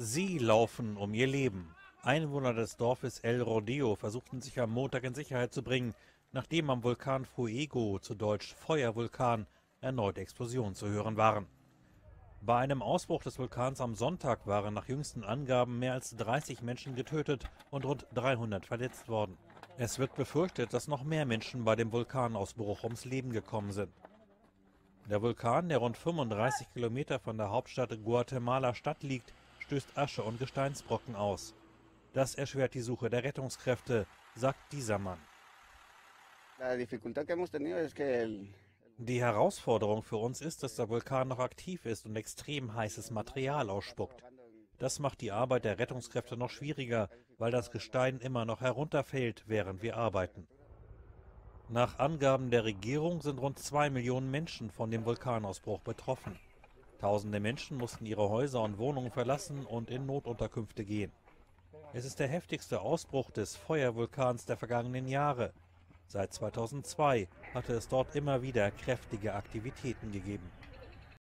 Sie laufen um ihr Leben. Einwohner des Dorfes El Rodeo versuchten sich am Montag in Sicherheit zu bringen, nachdem am Vulkan Fuego, zu Deutsch Feuervulkan, erneut Explosionen zu hören waren. Bei einem Ausbruch des Vulkans am Sonntag waren nach jüngsten Angaben mehr als 30 Menschen getötet und rund 300 verletzt worden. Es wird befürchtet, dass noch mehr Menschen bei dem Vulkanausbruch ums Leben gekommen sind. Der Vulkan, der rund 35 Kilometer von der Hauptstadt Guatemala Stadt liegt, stößt Asche und Gesteinsbrocken aus. Das erschwert die Suche der Rettungskräfte, sagt dieser Mann. Die Herausforderung für uns ist, dass der Vulkan noch aktiv ist und extrem heißes Material ausspuckt. Das macht die Arbeit der Rettungskräfte noch schwieriger, weil das Gestein immer noch herunterfällt, während wir arbeiten. Nach Angaben der Regierung sind rund zwei Millionen Menschen von dem Vulkanausbruch betroffen. Tausende Menschen mussten ihre Häuser und Wohnungen verlassen und in Notunterkünfte gehen. Es ist der heftigste Ausbruch des Feuervulkans der vergangenen Jahre. Seit 2002 hatte es dort immer wieder kräftige Aktivitäten gegeben.